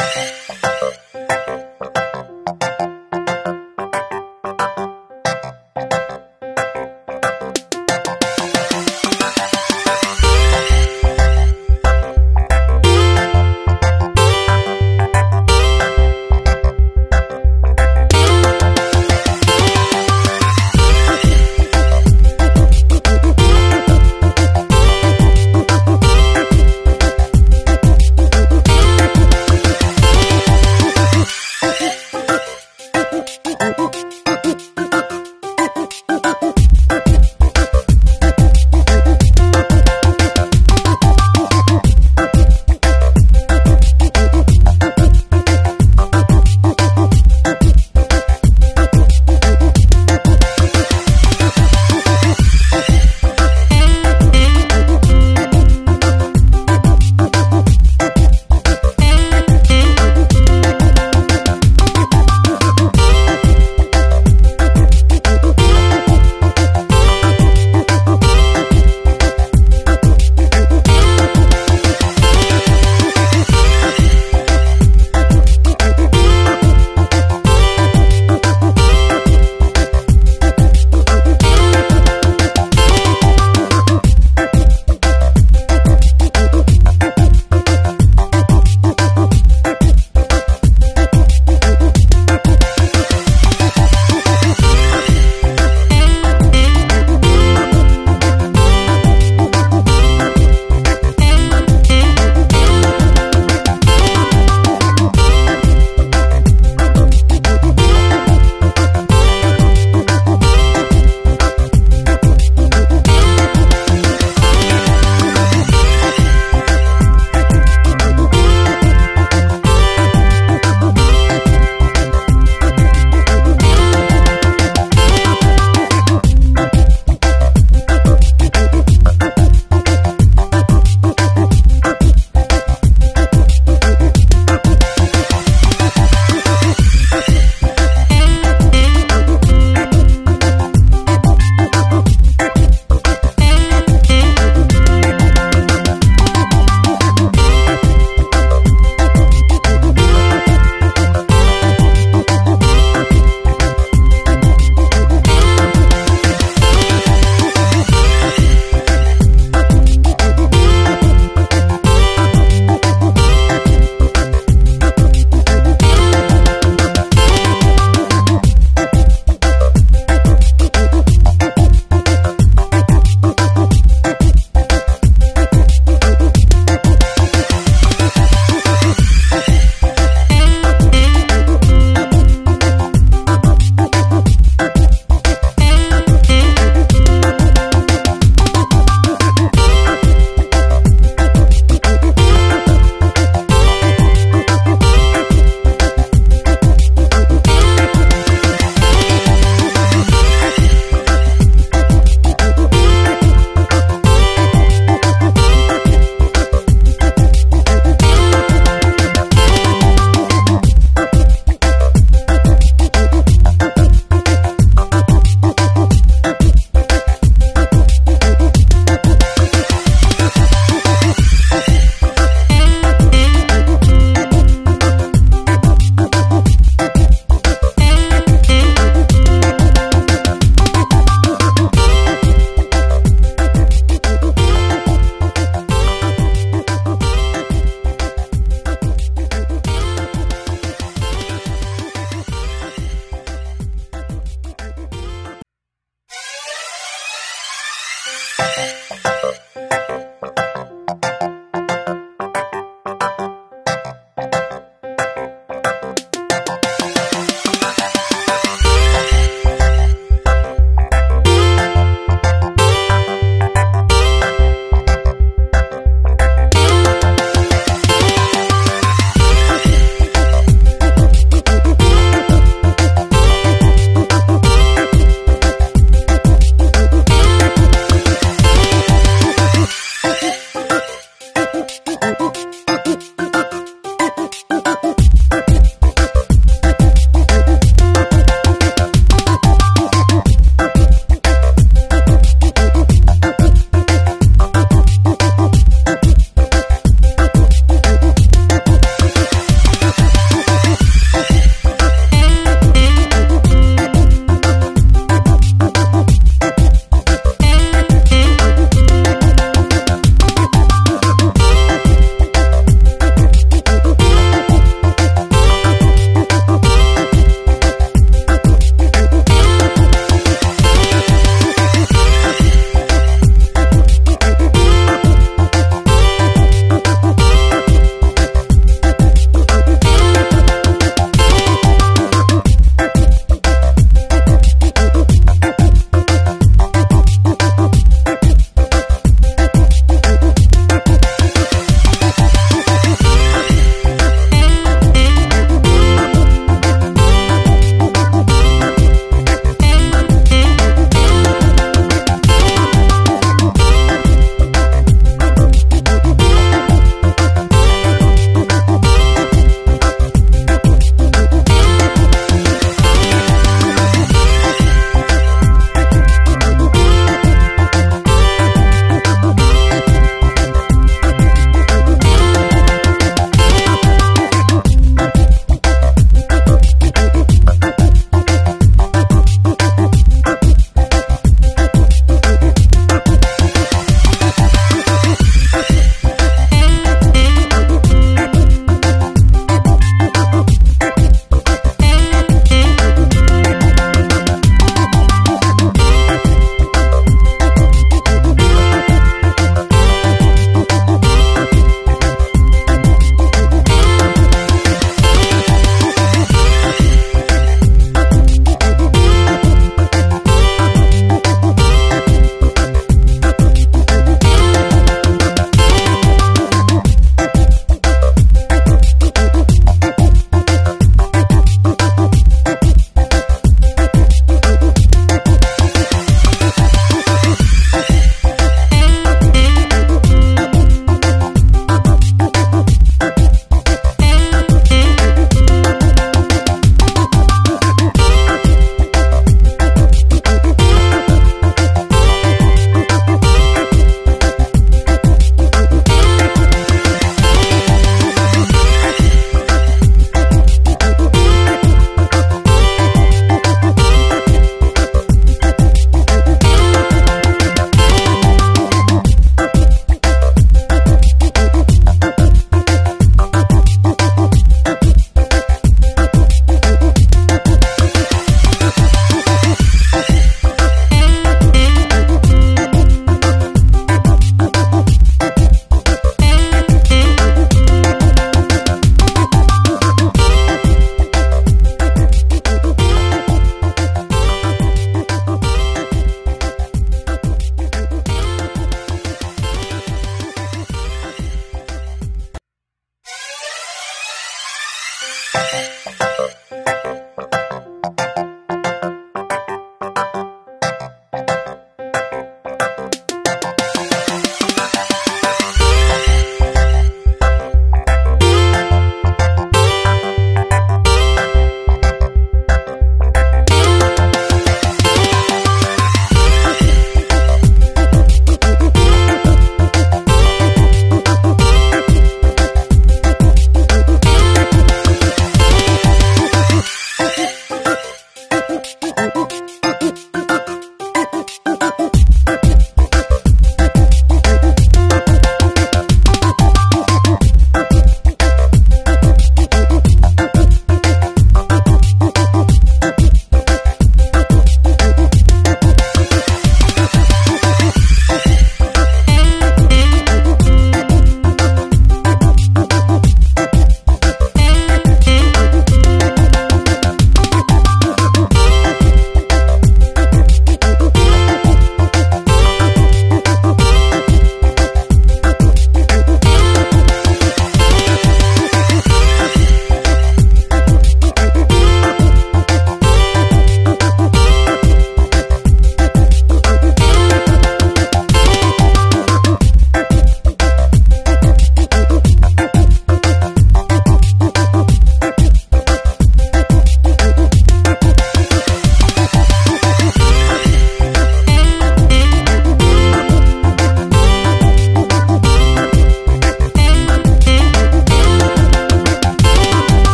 ¡Suscríbete